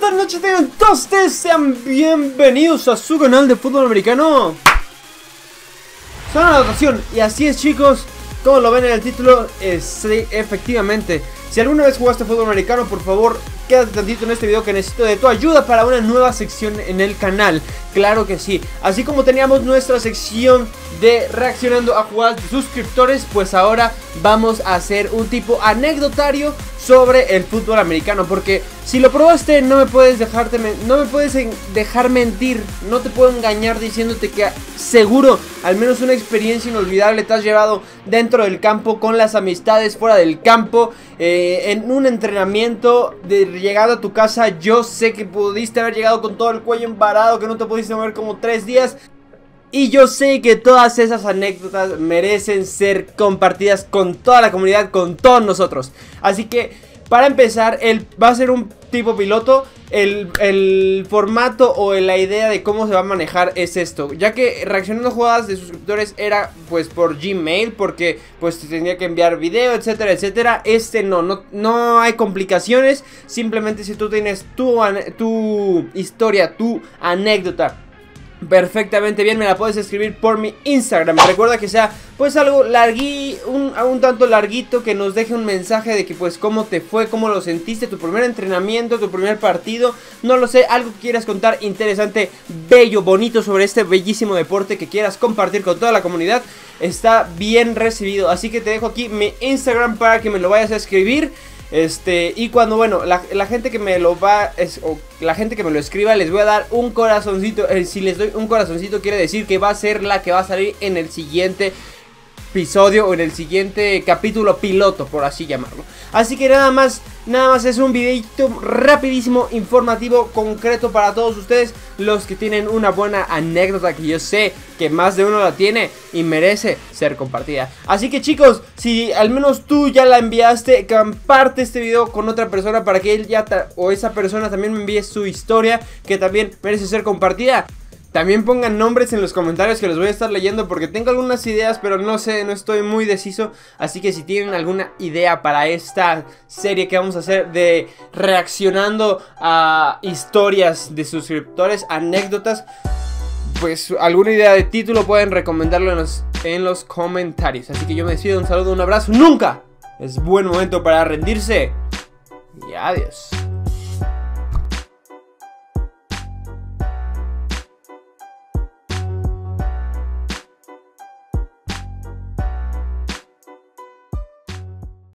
Buenas noches tengan todos ustedes, sean bienvenidos a su canal de fútbol americano. Son la anotación, y así es chicos, como lo ven en el título, es, efectivamente Si alguna vez jugaste fútbol americano, por favor, quédate tantito en este video que necesito de tu ayuda para una nueva sección en el canal. Claro que sí, así como teníamos nuestra sección de reaccionando a jugadas suscriptores Pues ahora vamos a hacer un tipo anecdotario sobre el fútbol americano Porque si lo probaste no me puedes dejarte no me puedes dejar mentir. No te puedo engañar diciéndote que seguro al menos una experiencia inolvidable te has llevado dentro del campo Con las amistades fuera del campo eh, En un entrenamiento de llegada a tu casa Yo sé que pudiste haber llegado con todo el cuello embarado Que no te pudiste mover como tres días y yo sé que todas esas anécdotas merecen ser compartidas con toda la comunidad, con todos nosotros. Así que, para empezar, el, va a ser un tipo piloto. El, formato o la idea de cómo se va a manejar es esto. Ya que reaccionando jugadas de suscriptores era pues por Gmail, porque pues te tenía que enviar video, etcétera, etcétera. Este no, no, no hay complicaciones. Simplemente si tú tienes tu, tu historia, tu anécdota perfectamente bien, me la puedes escribir por mi Instagram. Recuerda que sea pues algo largui, un, un tanto larguito que nos deje un mensaje de que pues cómo te fue, cómo lo sentiste, tu primer entrenamiento, tu primer partido, no lo sé, algo que quieras contar interesante, bello, bonito sobre este bellísimo deporte que quieras compartir con toda la comunidad, está bien recibido. Así que te dejo aquí mi Instagram para que me lo vayas a escribir. Este, y cuando, bueno, la, gente que me lo va, es, o la gente que me lo escriba, les voy a dar un corazoncito. Eh, si les doy un corazoncito, quiere decir que va a ser la que va a salir en el siguiente episodio o en el siguiente capítulo piloto, por así llamarlo. Así que nada más, nada más es un videito rapidísimo, informativo, concreto para todos ustedes, los que tienen una buena anécdota que yo sé que más de uno la tiene y merece ser compartida. Así que chicos, si al menos tú ya la enviaste, comparte este video con otra persona para que él ya o esa persona también me envíe su historia que también merece ser compartida. También pongan nombres en los comentarios que los voy a estar leyendo porque tengo algunas ideas pero no sé, no estoy muy deciso. Así que si tienen alguna idea para esta serie que vamos a hacer de reaccionando a historias de suscriptores, anécdotas, pues alguna idea de título pueden recomendarlo en los, en los comentarios. Así que yo me despido, un saludo, un abrazo. Nunca es buen momento para rendirse. Y adiós.